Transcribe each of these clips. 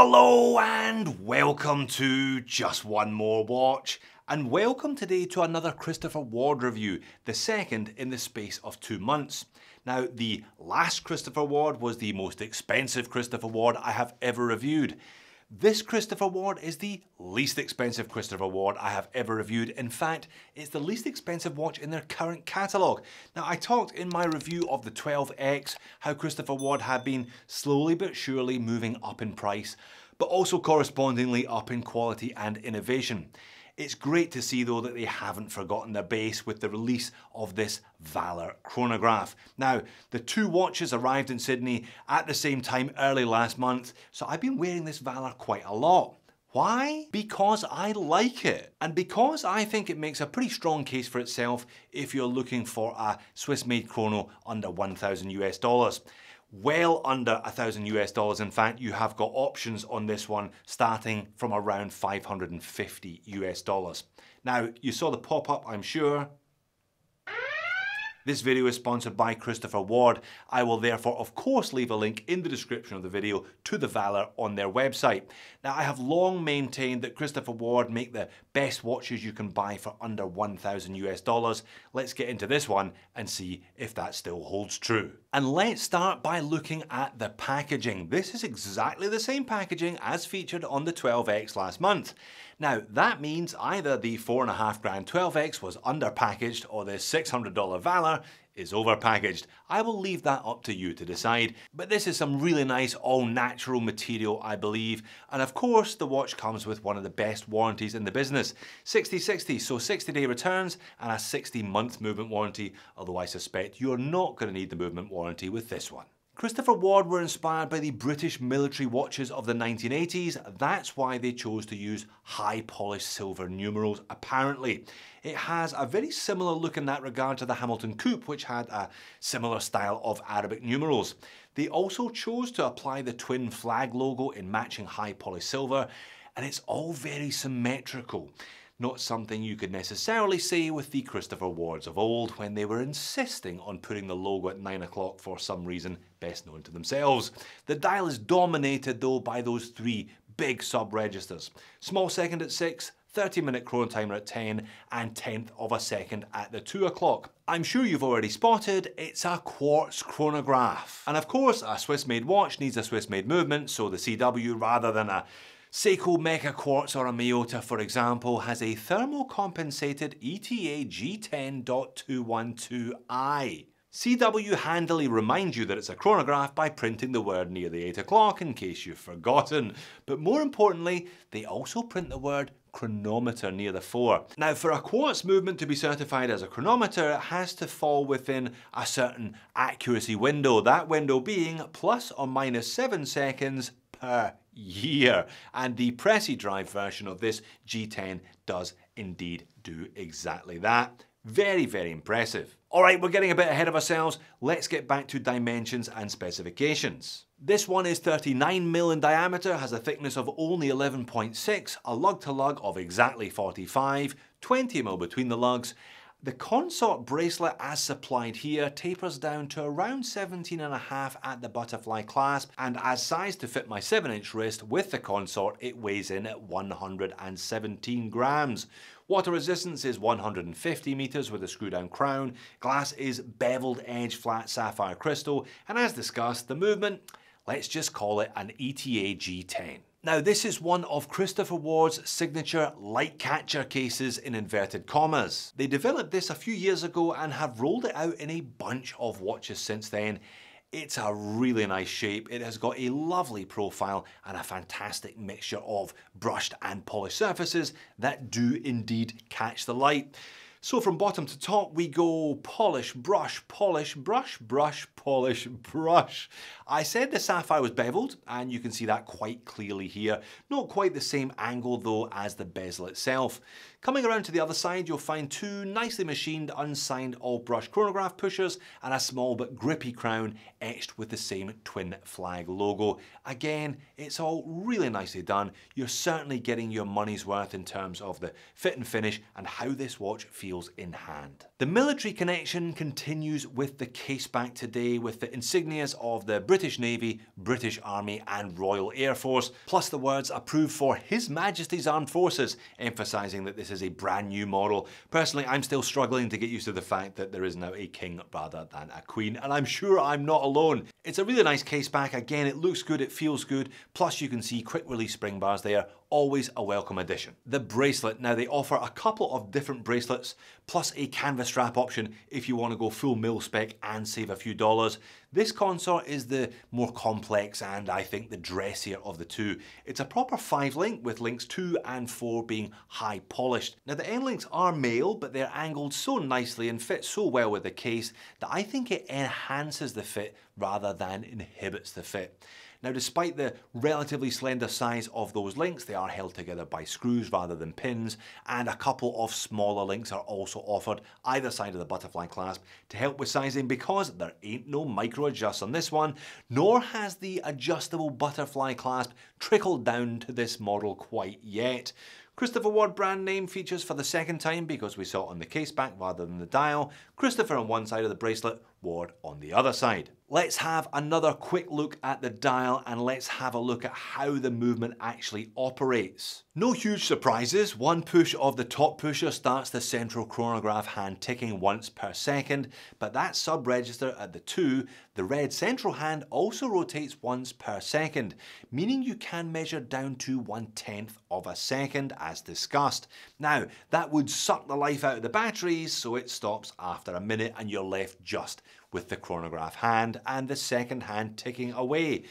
Hello and welcome to Just One More Watch. And welcome today to another Christopher Ward review, the second in the space of two months. Now, the last Christopher Ward was the most expensive Christopher Ward I have ever reviewed. This Christopher Ward is the least expensive Christopher Ward I have ever reviewed. In fact, it's the least expensive watch in their current catalogue. Now, I talked in my review of the 12X how Christopher Ward had been slowly but surely moving up in price, but also correspondingly up in quality and innovation. It's great to see though that they haven't forgotten their base with the release of this Valour chronograph. Now, the two watches arrived in Sydney at the same time early last month, so I've been wearing this Valour quite a lot. Why? Because I like it. And because I think it makes a pretty strong case for itself if you're looking for a Swiss made chrono under 1000 US dollars well under a thousand US dollars. In fact, you have got options on this one starting from around 550 US dollars. Now, you saw the pop-up, I'm sure. This video is sponsored by Christopher Ward. I will therefore, of course, leave a link in the description of the video to the Valour on their website. Now, I have long maintained that Christopher Ward make the best watches you can buy for under 1,000 US dollars. Let's get into this one and see if that still holds true. And let's start by looking at the packaging. This is exactly the same packaging as featured on the 12X last month. Now, that means either the 4.5 grand 12X was underpackaged or the $600 Valour is overpackaged. I will leave that up to you to decide, but this is some really nice all natural material I believe, and of course the watch comes with one of the best warranties in the business. 60-60, so 60 day returns and a 60 month movement warranty, although I suspect you're not going to need the movement warranty with this one. Christopher Ward were inspired by the British military watches of the 1980s. That's why they chose to use high polished silver numerals, apparently. It has a very similar look in that regard to the Hamilton Coupe, which had a similar style of Arabic numerals. They also chose to apply the twin flag logo in matching high polished silver, and it's all very symmetrical not something you could necessarily say with the Christopher Wards of old when they were insisting on putting the logo at 9 o'clock for some reason best known to themselves. The dial is dominated though by those three big sub-registers. Small second at 6, 30 minute chronotimer at 10 and 10th of a second at the 2 o'clock. I'm sure you've already spotted, it's a quartz chronograph. And of course, a Swiss made watch needs a Swiss made movement, so the CW rather than a Seiko Mecha Quartz or a Miyota, for example, has a thermocompensated ETA G10.212i. CW handily reminds you that it's a chronograph by printing the word near the 8 o'clock in case you've forgotten. But more importantly, they also print the word chronometer near the 4. Now for a quartz movement to be certified as a chronometer, it has to fall within a certain accuracy window, that window being plus or minus 7 seconds per year. And the PreciDrive version of this G10 does indeed do exactly that. Very, very impressive. All right, we're getting a bit ahead of ourselves. Let's get back to dimensions and specifications. This one is 39mm in diameter, has a thickness of only 11.6, a lug to lug of exactly 45, 20mm between the lugs, the consort bracelet as supplied here tapers down to around 17.5 at the butterfly clasp and as sized to fit my 7 inch wrist with the consort it weighs in at 117 grams. Water resistance is 150 meters with a screw down crown, glass is beveled edge flat sapphire crystal and as discussed the movement, let's just call it an ETA G10. Now this is one of Christopher Ward's signature light catcher cases in inverted commas. They developed this a few years ago and have rolled it out in a bunch of watches since then. It's a really nice shape, it has got a lovely profile and a fantastic mixture of brushed and polished surfaces that do indeed catch the light. So from bottom to top, we go polish, brush, polish, brush, brush, polish, brush. I said the sapphire was beveled, and you can see that quite clearly here. Not quite the same angle though as the bezel itself. Coming around to the other side, you'll find two nicely machined, unsigned all brush chronograph pushers and a small but grippy crown etched with the same twin flag logo. Again, it's all really nicely done. You're certainly getting your money's worth in terms of the fit and finish and how this watch feels in hand. The military connection continues with the case back today with the insignias of the British Navy, British Army and Royal Air Force, plus the words approved for His Majesty's Armed Forces, emphasising that this is a brand new model. Personally, I'm still struggling to get used to the fact that there is now a king rather than a queen, and I'm sure I'm not alone. It's a really nice case back. Again, it looks good, it feels good, plus you can see quick release spring bars there, always a welcome addition. The bracelet, now they offer a couple of different bracelets, plus a canvas strap option if you want to go full mil spec and save a few dollars. This consort is the more complex and I think the dressier of the two. It's a proper 5 link with links 2 and 4 being high polished. Now the end links are male but they're angled so nicely and fit so well with the case that I think it enhances the fit rather than inhibits the fit. Now despite the relatively slender size of those links, they are held together by screws rather than pins, and a couple of smaller links are also offered either side of the butterfly clasp to help with sizing because there ain't no micro adjust on this one, nor has the adjustable butterfly clasp trickled down to this model quite yet. Christopher Ward brand name features for the second time because we saw it on the case back rather than the dial, Christopher on one side of the bracelet, Ward on the other side. Let's have another quick look at the dial and let's have a look at how the movement actually operates. No huge surprises, one push of the top pusher starts the central chronograph hand ticking once per second, but that sub-register at the 2, the red central hand also rotates once per second, meaning you can measure down to one tenth of a second as discussed. Now, that would suck the life out of the batteries, so it stops after a minute and you're left just with the chronograph hand and the second hand ticking away.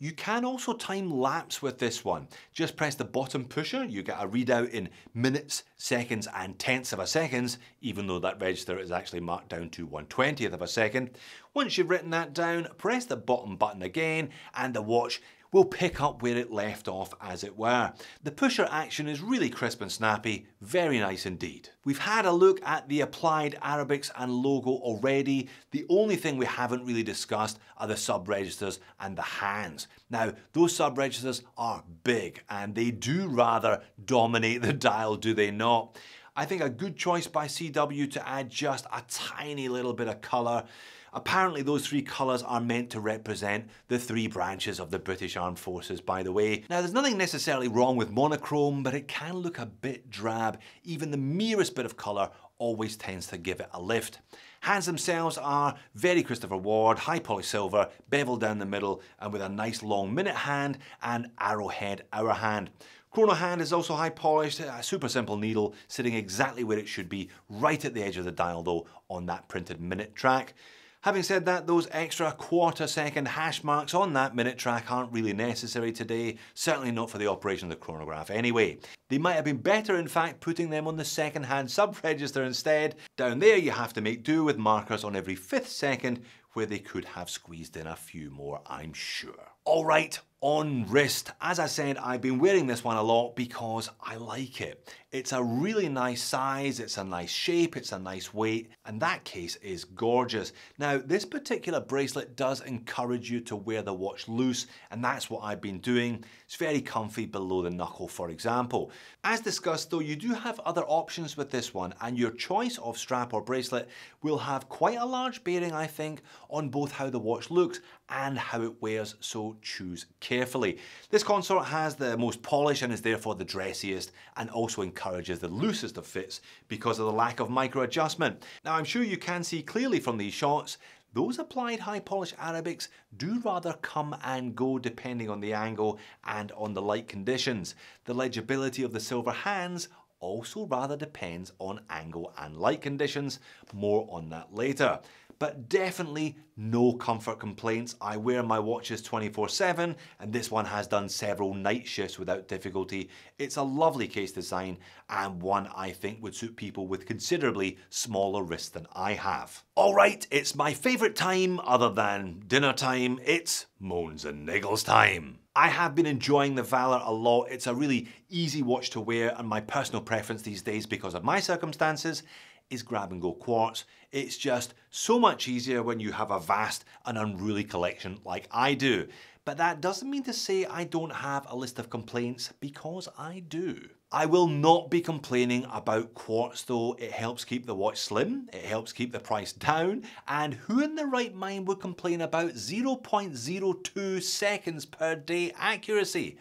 You can also time lapse with this one. Just press the bottom pusher, you get a readout in minutes, seconds and tenths of a second, even though that register is actually marked down to 1 20th of a second. Once you've written that down, press the bottom button again and the watch will pick up where it left off as it were. The pusher action is really crisp and snappy, very nice indeed. We've had a look at the applied Arabics and logo already. The only thing we haven't really discussed are the sub-registers and the hands. Now, those sub-registers are big and they do rather dominate the dial, do they not? I think a good choice by CW to add just a tiny little bit of colour Apparently those three colours are meant to represent the three branches of the British Armed Forces, by the way. Now there's nothing necessarily wrong with monochrome, but it can look a bit drab. Even the merest bit of colour always tends to give it a lift. Hands themselves are very Christopher Ward, high polished silver, beveled down the middle, and with a nice long minute hand and arrowhead hour hand. Chrono hand is also high polished, a super simple needle sitting exactly where it should be, right at the edge of the dial though, on that printed minute track. Having said that, those extra quarter second hash marks on that minute track aren't really necessary today, certainly not for the operation of the chronograph anyway. They might have been better in fact putting them on the second hand sub-register instead. Down there you have to make do with markers on every fifth second where they could have squeezed in a few more I'm sure. Alright, on wrist. As I said, I've been wearing this one a lot because I like it. It's a really nice size, it's a nice shape, it's a nice weight, and that case is gorgeous. Now, this particular bracelet does encourage you to wear the watch loose, and that's what I've been doing. It's very comfy below the knuckle, for example. As discussed though, you do have other options with this one, and your choice of strap or bracelet will have quite a large bearing, I think, on both how the watch looks and how it wears, so choose carefully. This consort has the most polish and is therefore the dressiest and also encourages the loosest of fits because of the lack of micro adjustment. Now I'm sure you can see clearly from these shots those applied high polish Arabics do rather come and go depending on the angle and on the light conditions. The legibility of the silver hands also rather depends on angle and light conditions, more on that later. But definitely no comfort complaints. I wear my watches 24 7 and this one has done several night shifts without difficulty. It's a lovely case design and one I think would suit people with considerably smaller wrists than I have. Alright, it's my favourite time other than dinner time. It's moans and niggles time. I have been enjoying the Valour a lot. It's a really easy watch to wear and my personal preference these days because of my circumstances is grab and go quartz. It's just so much easier when you have a vast and unruly collection like I do. But that doesn't mean to say I don't have a list of complaints because I do. I will not be complaining about quartz though. It helps keep the watch slim, it helps keep the price down, and who in their right mind would complain about 0.02 seconds per day accuracy?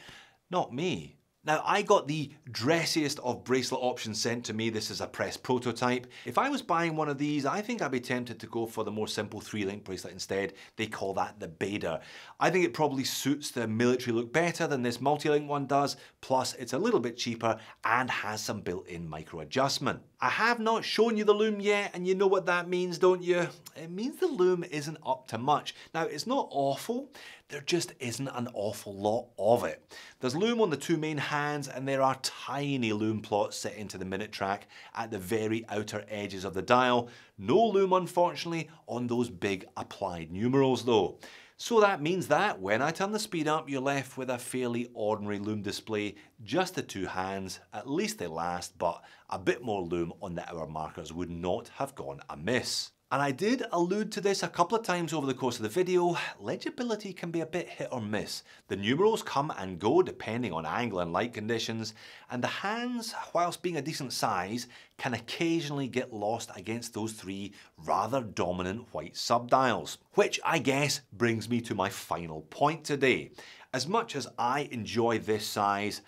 Not me. Now, I got the dressiest of bracelet options sent to me. This is a press prototype. If I was buying one of these, I think I'd be tempted to go for the more simple three-link bracelet instead. They call that the Bader. I think it probably suits the military look better than this multi-link one does, plus it's a little bit cheaper and has some built-in micro adjustment. I have not shown you the loom yet, and you know what that means, don't you? It means the loom isn't up to much. Now, it's not awful, there just isn't an awful lot of it. There's loom on the two main hands and there are tiny loom plots set into the minute track at the very outer edges of the dial. No loom, unfortunately on those big applied numerals though. So that means that when I turn the speed up, you're left with a fairly ordinary loom display, just the two hands, at least they last, but a bit more loom on the hour markers would not have gone amiss. And I did allude to this a couple of times over the course of the video, legibility can be a bit hit or miss. The numerals come and go depending on angle and light conditions, and the hands, whilst being a decent size, can occasionally get lost against those three rather dominant white subdials. Which I guess brings me to my final point today. As much as I enjoy this size,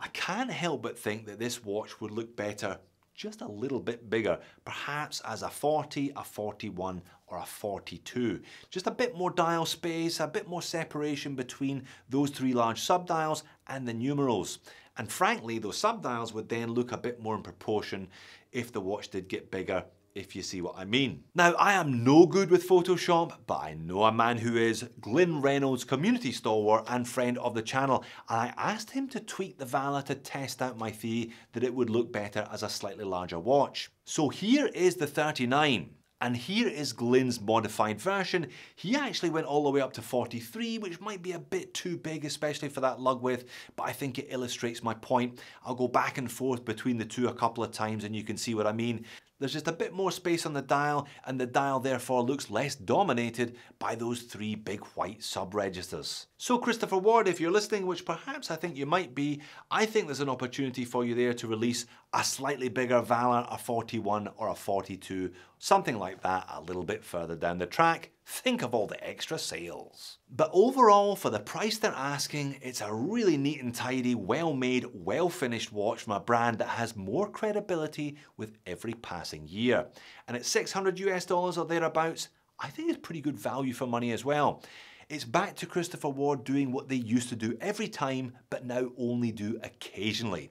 I can't help but think that this watch would look better just a little bit bigger, perhaps as a 40, a 41 or a 42. Just a bit more dial space, a bit more separation between those three large subdials and the numerals. And frankly, those subdials would then look a bit more in proportion if the watch did get bigger if you see what I mean. Now, I am no good with Photoshop, but I know a man who is, Glyn Reynolds, community stalwart and friend of the channel, and I asked him to tweak the Valour to test out my theory that it would look better as a slightly larger watch. So here is the 39. And here is Glyn's modified version. He actually went all the way up to 43, which might be a bit too big, especially for that lug width, but I think it illustrates my point. I'll go back and forth between the two a couple of times and you can see what I mean. There's just a bit more space on the dial and the dial therefore looks less dominated by those three big white sub-registers. So Christopher Ward, if you're listening, which perhaps I think you might be, I think there's an opportunity for you there to release a slightly bigger Valour, a 41 or a 42, something like that a little bit further down the track. Think of all the extra sales. But overall, for the price they're asking, it's a really neat and tidy, well-made, well-finished watch from a brand that has more credibility with every passing year. And at 600 US dollars or thereabouts, I think it's pretty good value for money as well. It's back to Christopher Ward doing what they used to do every time, but now only do occasionally.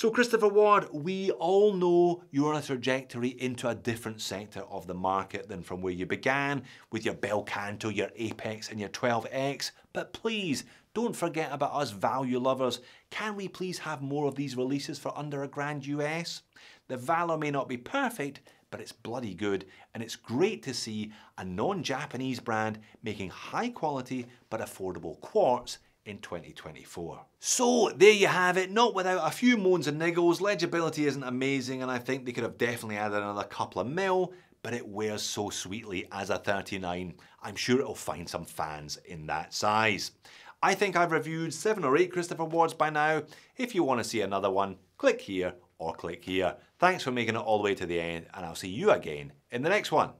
So Christopher Ward, we all know you're on a trajectory into a different sector of the market than from where you began with your Bel Canto, your Apex and your 12X. But please, don't forget about us value lovers. Can we please have more of these releases for under a grand US? The Valour may not be perfect, but it's bloody good and it's great to see a non-Japanese brand making high quality but affordable quartz in 2024. So there you have it, not without a few moans and niggles, legibility isn't amazing and I think they could have definitely added another couple of mil, but it wears so sweetly as a 39. I'm sure it'll find some fans in that size. I think I've reviewed seven or eight Christopher Wards by now. If you want to see another one, click here or click here. Thanks for making it all the way to the end and I'll see you again in the next one.